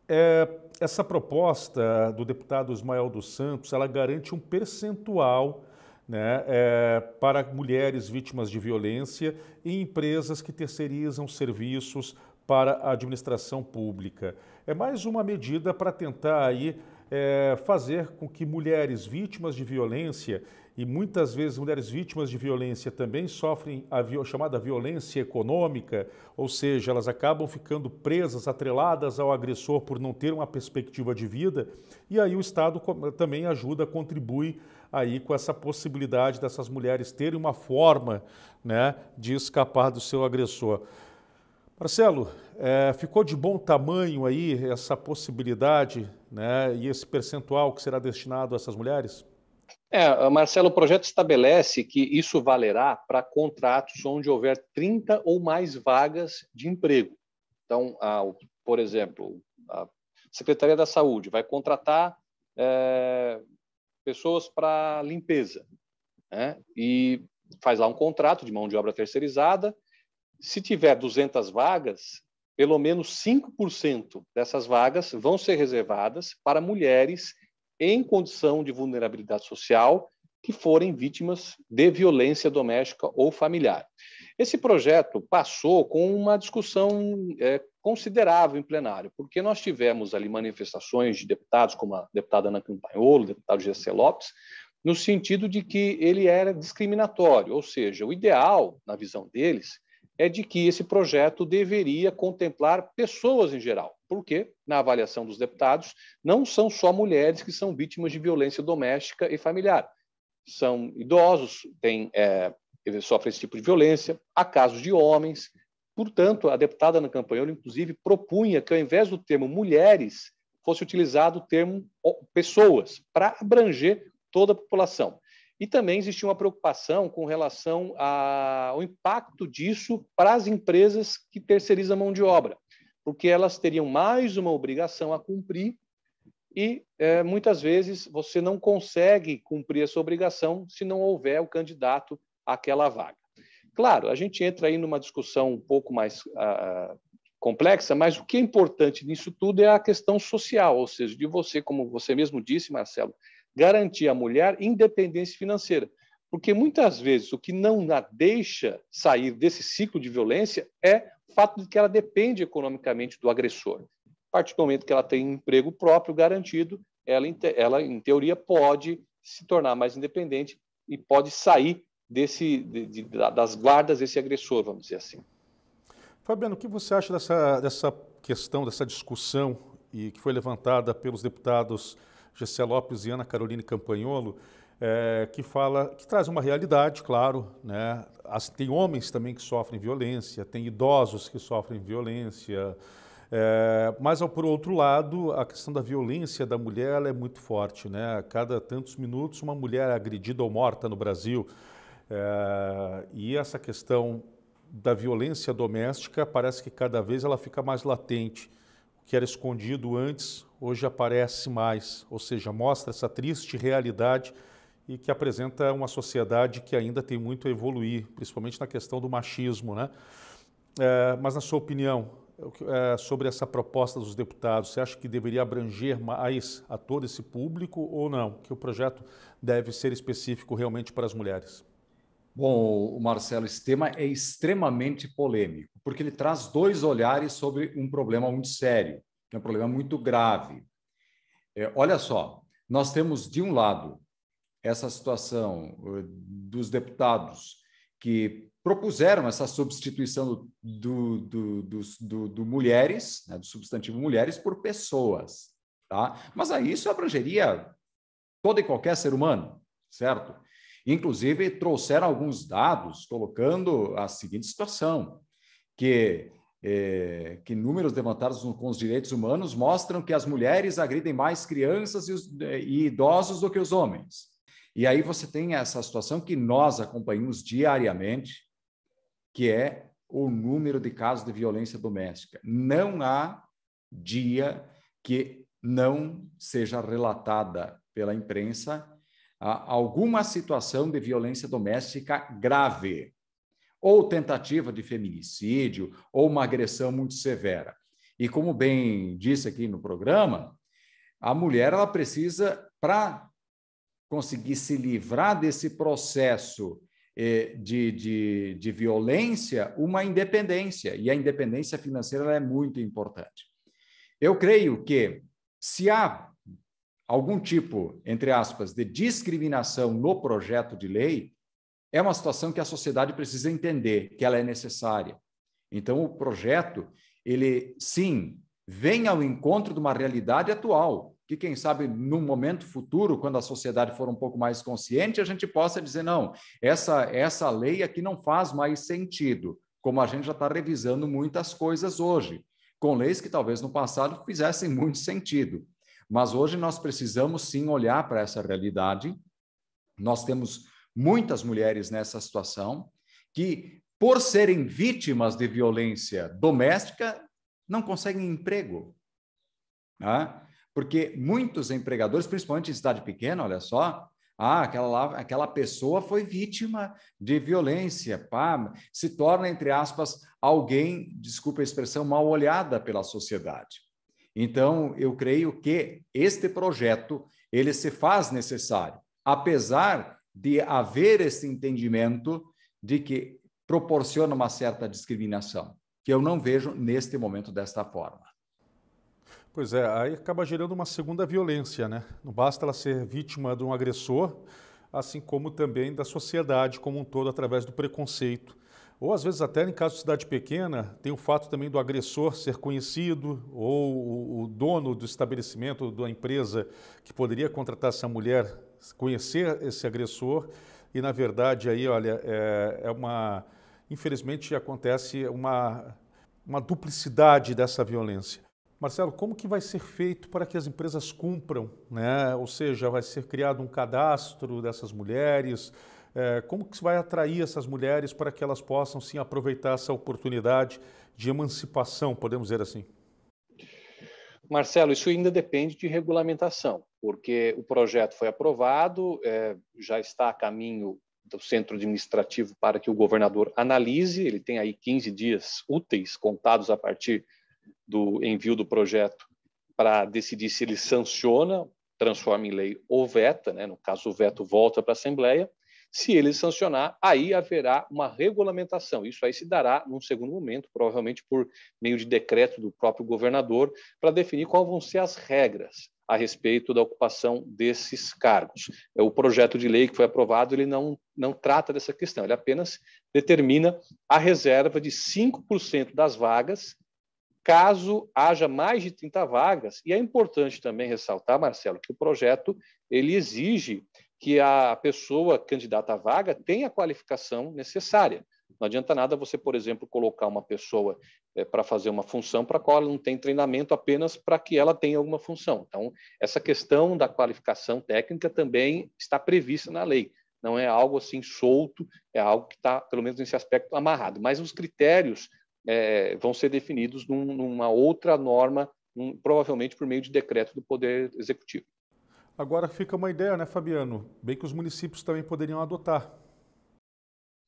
É, essa proposta do deputado Ismael dos Santos, ela garante um percentual né, é, para mulheres vítimas de violência e empresas que terceirizam serviços para a administração pública. É mais uma medida para tentar aí é, fazer com que mulheres vítimas de violência e muitas vezes mulheres vítimas de violência também sofrem a chamada violência econômica, ou seja, elas acabam ficando presas, atreladas ao agressor por não ter uma perspectiva de vida, e aí o Estado também ajuda, contribui aí com essa possibilidade dessas mulheres terem uma forma né, de escapar do seu agressor. Marcelo, é, ficou de bom tamanho aí essa possibilidade né, e esse percentual que será destinado a essas mulheres? É, Marcelo, o projeto estabelece que isso valerá para contratos onde houver 30 ou mais vagas de emprego. Então, a, por exemplo, a Secretaria da Saúde vai contratar é, pessoas para limpeza, né? e faz lá um contrato de mão de obra terceirizada. Se tiver 200 vagas, pelo menos 5% dessas vagas vão ser reservadas para mulheres em condição de vulnerabilidade social que forem vítimas de violência doméstica ou familiar. Esse projeto passou com uma discussão é, considerável em plenário, porque nós tivemos ali manifestações de deputados, como a deputada Ana Campanholo, deputado Gessé Lopes, no sentido de que ele era discriminatório, ou seja, o ideal, na visão deles, é de que esse projeto deveria contemplar pessoas em geral, porque, na avaliação dos deputados, não são só mulheres que são vítimas de violência doméstica e familiar. São idosos, têm, é, sofrem esse tipo de violência, há casos de homens. Portanto, a deputada Ana Campanholo, inclusive, propunha que, ao invés do termo mulheres, fosse utilizado o termo pessoas, para abranger toda a população. E também existia uma preocupação com relação ao impacto disso para as empresas que terceirizam mão de obra, porque elas teriam mais uma obrigação a cumprir e é, muitas vezes você não consegue cumprir essa obrigação se não houver o candidato àquela vaga. Claro, a gente entra aí numa discussão um pouco mais uh, complexa, mas o que é importante nisso tudo é a questão social, ou seja, de você, como você mesmo disse, Marcelo, garantir à mulher independência financeira. Porque muitas vezes o que não a deixa sair desse ciclo de violência é o fato de que ela depende economicamente do agressor. A partir do momento que ela tem um emprego próprio garantido, ela, ela em teoria, pode se tornar mais independente e pode sair desse, de, de, das guardas desse agressor, vamos dizer assim. Fabiano, o que você acha dessa, dessa questão, dessa discussão e que foi levantada pelos deputados Gessé Lopes e Ana Caroline Campanholo, é, que fala, que traz uma realidade, claro, né? As, tem homens também que sofrem violência, tem idosos que sofrem violência, é, mas por outro lado, a questão da violência da mulher é muito forte, né? A cada tantos minutos uma mulher é agredida ou morta no Brasil, é, e essa questão da violência doméstica parece que cada vez ela fica mais latente que era escondido antes, hoje aparece mais, ou seja, mostra essa triste realidade e que apresenta uma sociedade que ainda tem muito a evoluir, principalmente na questão do machismo. Né? É, mas, na sua opinião, é, sobre essa proposta dos deputados, você acha que deveria abranger mais a todo esse público ou não? Que o projeto deve ser específico realmente para as mulheres? Bom, Marcelo, esse tema é extremamente polêmico, porque ele traz dois olhares sobre um problema muito sério, é um problema muito grave. É, olha só, nós temos, de um lado, essa situação dos deputados que propuseram essa substituição do, do, do, do, do mulheres, né, do substantivo mulheres, por pessoas. Tá? Mas aí isso abrangeria todo e qualquer ser humano, certo? Inclusive, trouxeram alguns dados colocando a seguinte situação, que, é, que números levantados com os direitos humanos mostram que as mulheres agridem mais crianças e, os, e idosos do que os homens. E aí você tem essa situação que nós acompanhamos diariamente, que é o número de casos de violência doméstica. Não há dia que não seja relatada pela imprensa alguma situação de violência doméstica grave, ou tentativa de feminicídio, ou uma agressão muito severa. E como bem disse aqui no programa, a mulher ela precisa, para conseguir se livrar desse processo eh, de, de, de violência, uma independência. E a independência financeira é muito importante. Eu creio que, se há algum tipo, entre aspas, de discriminação no projeto de lei, é uma situação que a sociedade precisa entender que ela é necessária. Então, o projeto, ele sim, vem ao encontro de uma realidade atual, que quem sabe num momento futuro, quando a sociedade for um pouco mais consciente, a gente possa dizer não, essa essa lei aqui não faz mais sentido, como a gente já está revisando muitas coisas hoje, com leis que talvez no passado fizessem muito sentido. Mas hoje nós precisamos sim olhar para essa realidade. Nós temos muitas mulheres nessa situação que, por serem vítimas de violência doméstica, não conseguem emprego. Né? Porque muitos empregadores, principalmente em cidade pequena, olha só, ah, aquela, lá, aquela pessoa foi vítima de violência, pá, se torna, entre aspas, alguém, desculpa a expressão, mal olhada pela sociedade. Então, eu creio que este projeto ele se faz necessário, apesar de haver esse entendimento de que proporciona uma certa discriminação, que eu não vejo neste momento desta forma. Pois é, aí acaba gerando uma segunda violência, né? Não basta ela ser vítima de um agressor, assim como também da sociedade como um todo através do preconceito. Ou às vezes até em caso de cidade pequena, tem o fato também do agressor ser conhecido, ou o dono do estabelecimento, da empresa que poderia contratar essa mulher, conhecer esse agressor, e na verdade aí, olha, é, é uma. Infelizmente acontece uma, uma duplicidade dessa violência. Marcelo, como que vai ser feito para que as empresas cumpram? Né? Ou seja, vai ser criado um cadastro dessas mulheres? É, como que se vai atrair essas mulheres para que elas possam sim aproveitar essa oportunidade de emancipação, podemos dizer assim? Marcelo, isso ainda depende de regulamentação, porque o projeto foi aprovado, é, já está a caminho do centro administrativo para que o governador analise, ele tem aí 15 dias úteis contados a partir do envio do projeto para decidir se ele sanciona, transforma em lei ou veta, né? no caso o veto volta para a Assembleia, se ele sancionar, aí haverá uma regulamentação. Isso aí se dará num segundo momento, provavelmente por meio de decreto do próprio governador, para definir quais vão ser as regras a respeito da ocupação desses cargos. É, o projeto de lei que foi aprovado, ele não, não trata dessa questão, ele apenas determina a reserva de 5% das vagas, caso haja mais de 30 vagas. E é importante também ressaltar, Marcelo, que o projeto ele exige que a pessoa candidata à vaga tenha a qualificação necessária. Não adianta nada você, por exemplo, colocar uma pessoa é, para fazer uma função para a qual ela não tem treinamento apenas para que ela tenha alguma função. Então, essa questão da qualificação técnica também está prevista na lei. Não é algo assim solto, é algo que está, pelo menos nesse aspecto, amarrado. Mas os critérios é, vão ser definidos num, numa outra norma, um, provavelmente por meio de decreto do Poder Executivo. Agora fica uma ideia, né, Fabiano? Bem que os municípios também poderiam adotar.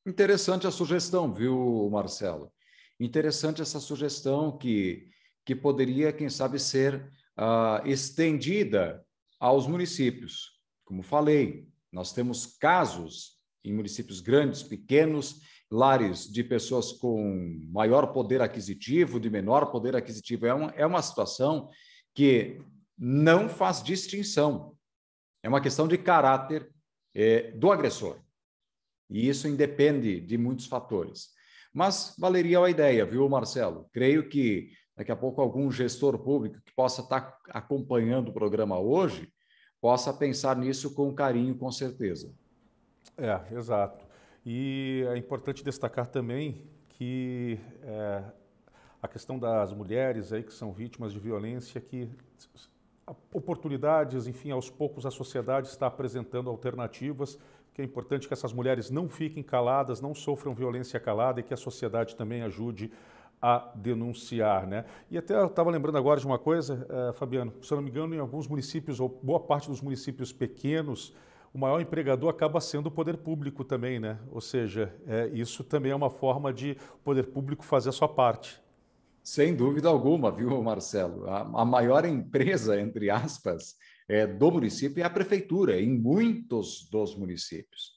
Interessante a sugestão, viu, Marcelo? Interessante essa sugestão que, que poderia, quem sabe, ser uh, estendida aos municípios. Como falei, nós temos casos em municípios grandes, pequenos, lares de pessoas com maior poder aquisitivo, de menor poder aquisitivo. É uma, é uma situação que não faz distinção. É uma questão de caráter é, do agressor. E isso independe de muitos fatores. Mas valeria a ideia, viu, Marcelo? Creio que daqui a pouco algum gestor público que possa estar acompanhando o programa hoje possa pensar nisso com carinho, com certeza. É, exato. E é importante destacar também que é, a questão das mulheres aí que são vítimas de violência, que oportunidades, enfim, aos poucos a sociedade está apresentando alternativas, que é importante que essas mulheres não fiquem caladas, não sofram violência calada e que a sociedade também ajude a denunciar, né? E até eu estava lembrando agora de uma coisa, uh, Fabiano, se eu não me engano, em alguns municípios, ou boa parte dos municípios pequenos, o maior empregador acaba sendo o poder público também, né? Ou seja, é, isso também é uma forma de o poder público fazer a sua parte. Sem dúvida alguma, viu, Marcelo? A, a maior empresa, entre aspas, é, do município é a prefeitura, em muitos dos municípios.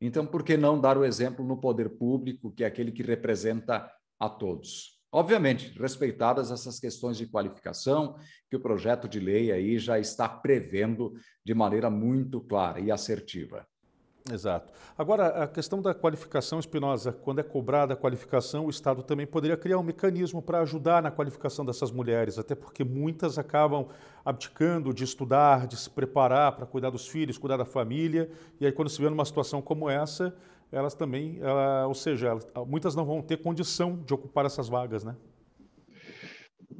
Então, por que não dar o exemplo no poder público, que é aquele que representa a todos? Obviamente, respeitadas essas questões de qualificação, que o projeto de lei aí já está prevendo de maneira muito clara e assertiva. Exato. Agora, a questão da qualificação, Espinosa, quando é cobrada a qualificação, o Estado também poderia criar um mecanismo para ajudar na qualificação dessas mulheres, até porque muitas acabam abdicando de estudar, de se preparar para cuidar dos filhos, cuidar da família, e aí quando se vê numa situação como essa, elas também, ela, ou seja, muitas não vão ter condição de ocupar essas vagas, né?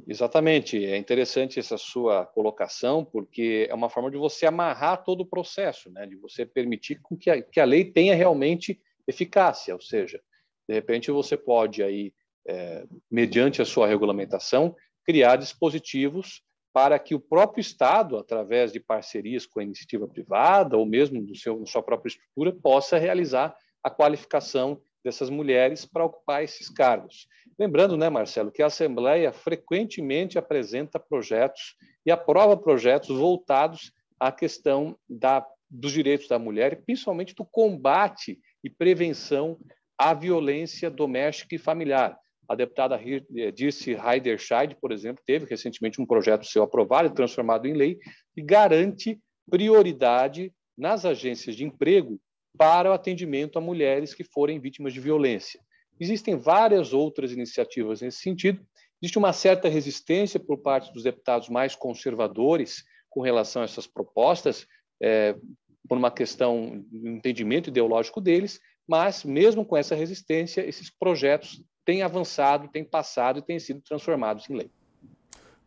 Exatamente. É interessante essa sua colocação, porque é uma forma de você amarrar todo o processo, né? de você permitir que a, que a lei tenha realmente eficácia, ou seja, de repente você pode aí, é, mediante a sua regulamentação, criar dispositivos para que o próprio Estado, através de parcerias com a iniciativa privada ou mesmo do seu, sua própria estrutura, possa realizar a qualificação dessas mulheres para ocupar esses cargos. Lembrando, né, Marcelo, que a Assembleia frequentemente apresenta projetos e aprova projetos voltados à questão da, dos direitos da mulher, principalmente do combate e prevenção à violência doméstica e familiar. A deputada Dirce Heiderscheid, por exemplo, teve recentemente um projeto seu aprovado e transformado em lei que garante prioridade nas agências de emprego para o atendimento a mulheres que forem vítimas de violência. Existem várias outras iniciativas nesse sentido. Existe uma certa resistência por parte dos deputados mais conservadores com relação a essas propostas, é, por uma questão de entendimento ideológico deles, mas mesmo com essa resistência, esses projetos têm avançado, têm passado e têm sido transformados em lei.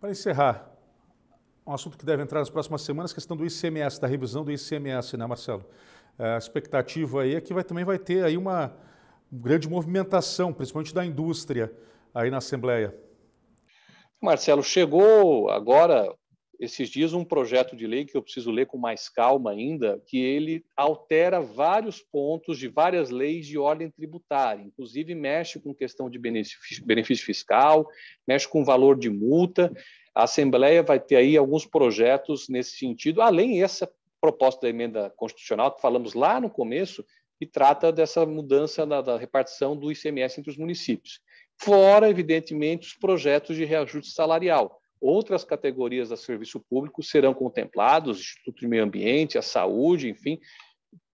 Para encerrar, um assunto que deve entrar nas próximas semanas, a questão do ICMS, da revisão do ICMS, né, Marcelo? É, a expectativa aí é que vai, também vai ter aí uma grande movimentação, principalmente da indústria, aí na Assembleia. Marcelo, chegou agora, esses dias, um projeto de lei que eu preciso ler com mais calma ainda, que ele altera vários pontos de várias leis de ordem tributária, inclusive mexe com questão de benefício, fiscal, mexe com valor de multa. A Assembleia vai ter aí alguns projetos nesse sentido, além essa proposta da emenda constitucional que falamos lá no começo, que trata dessa mudança da, da repartição do ICMS entre os municípios. Fora, evidentemente, os projetos de reajuste salarial. Outras categorias da serviço público serão contemplados, Instituto de Meio Ambiente, a saúde, enfim.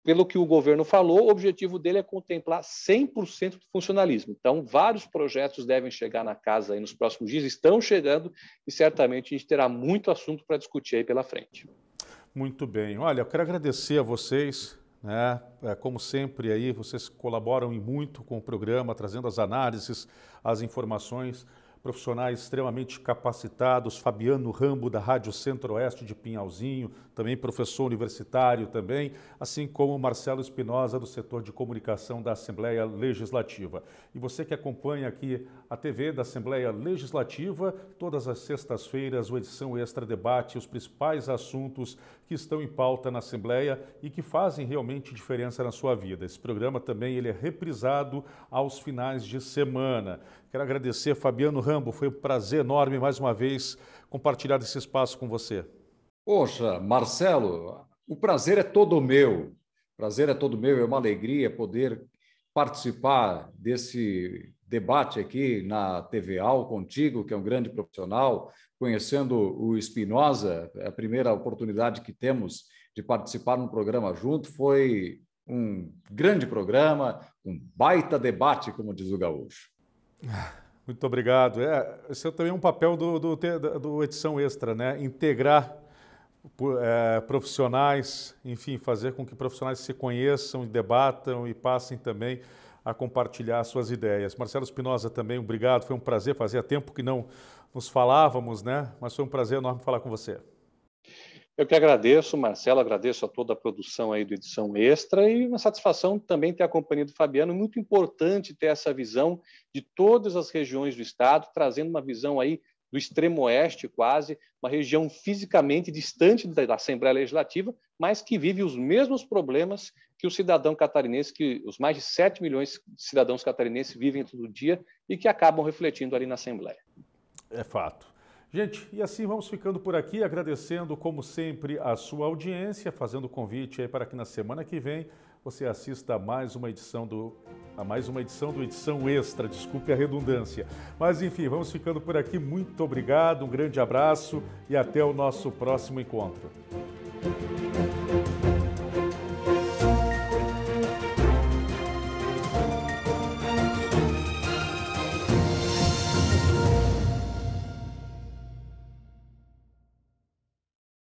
Pelo que o governo falou, o objetivo dele é contemplar 100% do funcionalismo. Então, vários projetos devem chegar na casa aí nos próximos dias, estão chegando e certamente a gente terá muito assunto para discutir aí pela frente. Muito bem. Olha, eu quero agradecer a vocês, né? É, como sempre aí, vocês colaboram muito com o programa, trazendo as análises, as informações profissionais extremamente capacitados, Fabiano Rambo, da Rádio Centro-Oeste de Pinhalzinho, também professor universitário também, assim como Marcelo Espinosa, do setor de comunicação da Assembleia Legislativa. E você que acompanha aqui a TV da Assembleia Legislativa, todas as sextas-feiras, o Edição Extra Debate, os principais assuntos que estão em pauta na Assembleia e que fazem realmente diferença na sua vida. Esse programa também ele é reprisado aos finais de semana. Quero agradecer, Fabiano Rambo, foi um prazer enorme mais uma vez compartilhar esse espaço com você. Poxa, Marcelo, o prazer é todo meu. O prazer é todo meu, é uma alegria poder participar desse debate aqui na TVAL contigo, que é um grande profissional, conhecendo o Espinosa, é a primeira oportunidade que temos de participar num programa junto, foi um grande programa, um baita debate, como diz o gaúcho. Muito obrigado. É, esse é também um papel do, do, do Edição Extra, né? Integrar é, profissionais, enfim, fazer com que profissionais se conheçam, debatam e passem também a compartilhar suas ideias. Marcelo Espinosa também, obrigado, foi um prazer, fazia tempo que não nos falávamos, né? Mas foi um prazer enorme falar com você. Eu que agradeço, Marcelo, agradeço a toda a produção aí do Edição Extra e uma satisfação também ter a companhia do Fabiano. Muito importante ter essa visão de todas as regiões do estado, trazendo uma visão aí do extremo oeste, quase, uma região fisicamente distante da Assembleia Legislativa, mas que vive os mesmos problemas que o cidadão catarinense, que os mais de 7 milhões de cidadãos catarinenses vivem todo dia e que acabam refletindo ali na Assembleia. É fato. Gente, e assim vamos ficando por aqui, agradecendo, como sempre, a sua audiência, fazendo o convite aí para que na semana que vem você assista a mais uma edição do a mais uma edição do Edição Extra, desculpe a redundância. Mas enfim, vamos ficando por aqui. Muito obrigado, um grande abraço e até o nosso próximo encontro.